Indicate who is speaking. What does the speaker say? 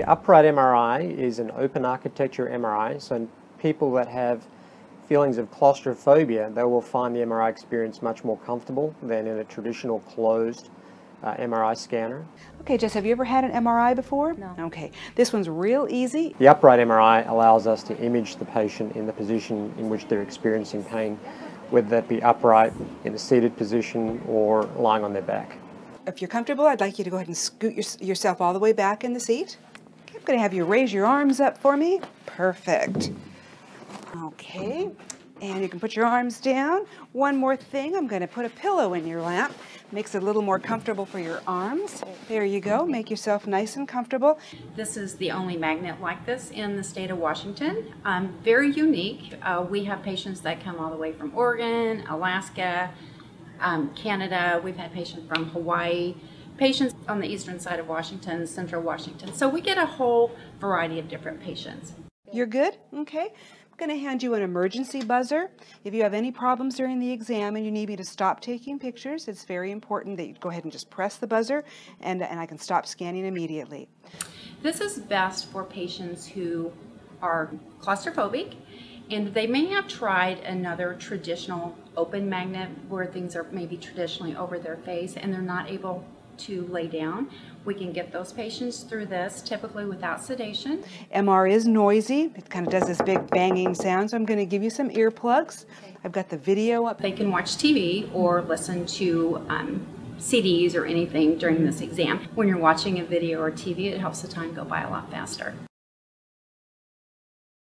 Speaker 1: The upright MRI is an open architecture MRI, so people that have feelings of claustrophobia, they will find the MRI experience much more comfortable than in a traditional closed uh, MRI scanner.
Speaker 2: Okay, Jess, have you ever had an MRI before?
Speaker 3: No.
Speaker 2: Okay, this one's real easy.
Speaker 1: The upright MRI allows us to image the patient in the position in which they're experiencing pain, whether that be upright, in a seated position, or lying on their back.
Speaker 2: If you're comfortable, I'd like you to go ahead and scoot your, yourself all the way back in the seat. Okay, I'm going to have you raise your arms up for me. Perfect. Okay, and you can put your arms down. One more thing, I'm going to put a pillow in your lap. Makes it a little more comfortable for your arms. There you go. Make yourself nice and comfortable.
Speaker 3: This is the only magnet like this in the state of Washington. Um, very unique. Uh, we have patients that come all the way from Oregon, Alaska, um, Canada. We've had patients from Hawaii, patients on the eastern side of Washington, central Washington. So we get a whole variety of different patients.
Speaker 2: You're good? Okay. I'm going to hand you an emergency buzzer. If you have any problems during the exam and you need me to stop taking pictures, it's very important that you go ahead and just press the buzzer and, and I can stop scanning immediately.
Speaker 3: This is best for patients who are claustrophobic and they may have tried another traditional open magnet where things are maybe traditionally over their face and they're not able to lay down. We can get those patients through this, typically without sedation.
Speaker 2: MR is noisy. It kind of does this big banging sound, so I'm going to give you some earplugs. I've got the video up.
Speaker 3: They can watch TV or listen to um, CDs or anything during this exam. When you're watching a video or TV, it helps the time go by a lot faster.